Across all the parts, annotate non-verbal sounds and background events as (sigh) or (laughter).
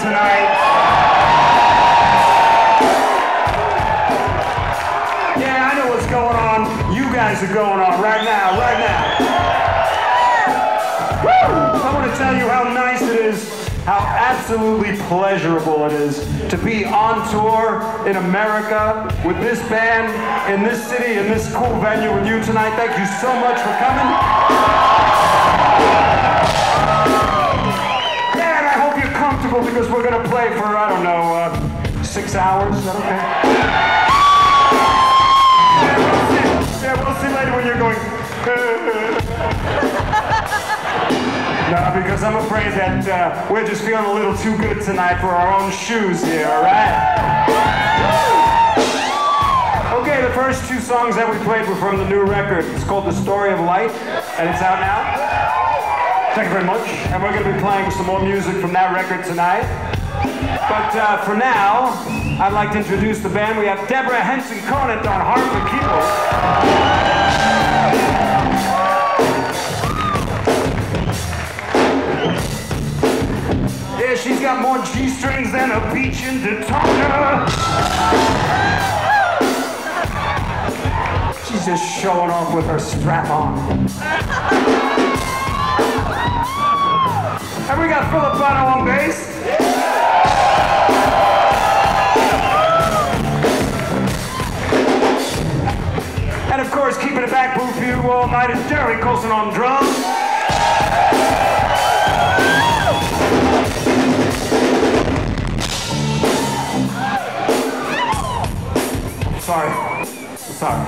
tonight. Yeah, I know what's going on. You guys are going on right now, right now. Woo! I want to tell you how nice it is, how absolutely pleasurable it is to be on tour in America with this band in this city, in this cool venue with you tonight. Thank you so much for coming. Hours. Is that okay? Yeah, we'll see later when you're going. (laughs) no, because I'm afraid that uh, we're just feeling a little too good tonight for our own shoes here, all right? Okay, the first two songs that we played were from the new record. It's called The Story of Light, and it's out now. Thank you very much. And we're going to be playing some more music from that record tonight. But uh, for now, I'd like to introduce the band. We have Deborah Henson Conant on harp and keyboard. Yeah, she's got more G strings than a beach in Daytona. She's just showing off with her strap on. And we got Philip Bynoe on bass. Course, keeping it back for you all night is Jeremy Colson on drums. Sorry. Sorry.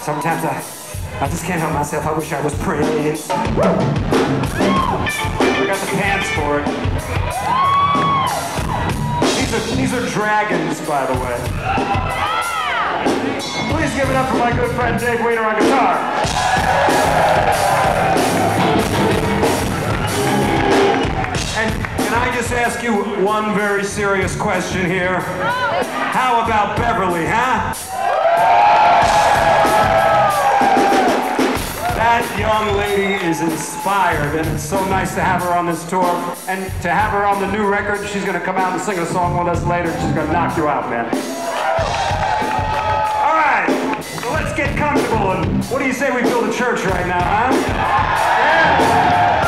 Sometimes I, I just can't help myself. I wish I was Prince. We got the pants for it. These are, these are dragons, by the way. Please give it up for my good friend Dave Weiner on guitar. And can I just ask you one very serious question here? How about Beverly, huh? That young lady is inspired, and it's so nice to have her on this tour. And to have her on the new record, she's gonna come out and sing a song with us later. She's gonna knock you out, man. Let's get comfortable. And what do you say we build a church right now, huh? Yeah.